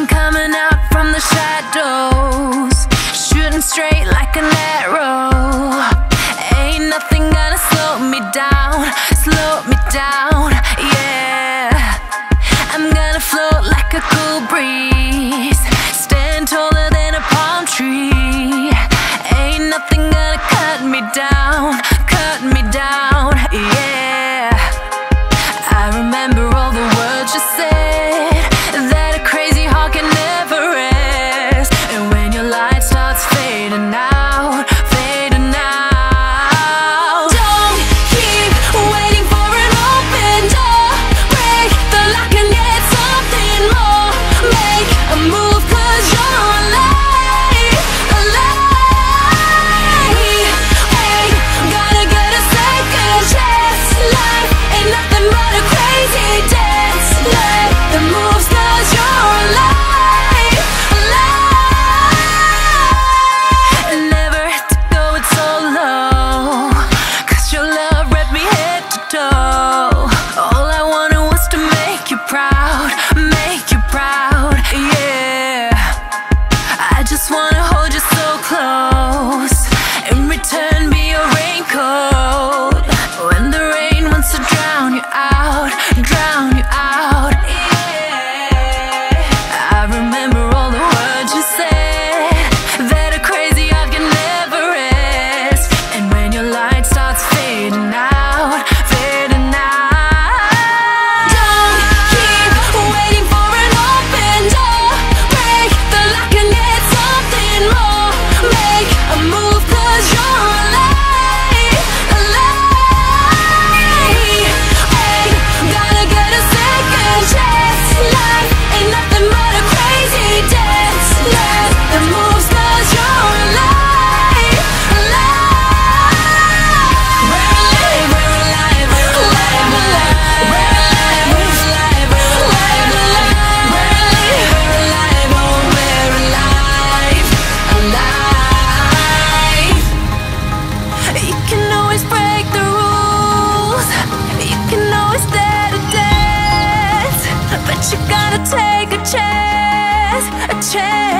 I'm coming out from the shadows Shooting straight like an arrow. Ain't nothing gonna slow me down Slow me down, yeah. I'm gonna float like a cool breeze Stand taller than a palm tree. Ain't nothing gonna cut me down Cut me down. change